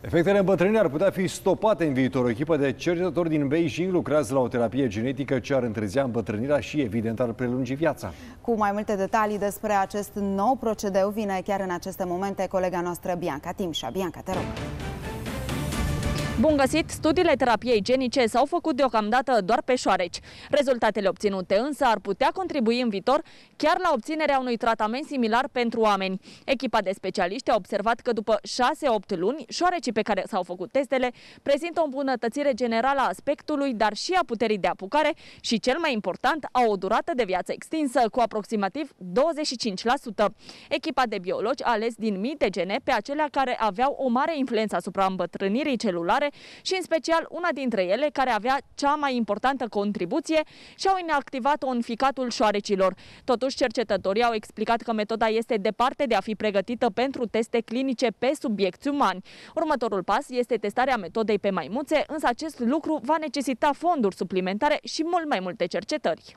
Efectele îmbătrânirii ar putea fi stopate în viitor. O echipă de cercetători din Beijing lucrează la o terapie genetică ce ar întârzia îmbătrânirea și, evident, ar prelungi viața. Cu mai multe detalii despre acest nou procedeu vine chiar în aceste momente colega noastră Bianca Timșa. Bianca, te rog. Bun găsit! Studiile terapiei genice s-au făcut deocamdată doar pe șoareci. Rezultatele obținute însă ar putea contribui în viitor chiar la obținerea unui tratament similar pentru oameni. Echipa de specialiști a observat că după 6-8 luni, șoarecii pe care s-au făcut testele prezintă o îmbunătățire generală a aspectului, dar și a puterii de apucare și, cel mai important, au o durată de viață extinsă, cu aproximativ 25%. Echipa de biologi a ales din mii de gene pe acelea care aveau o mare influență asupra îmbătrânirii celulare și în special una dintre ele care avea cea mai importantă contribuție și au inactivat-o în ficatul șoarecilor. Totuși, cercetătorii au explicat că metoda este departe de a fi pregătită pentru teste clinice pe subiecti umani. Următorul pas este testarea metodei pe maimuțe, însă acest lucru va necesita fonduri suplimentare și mult mai multe cercetări.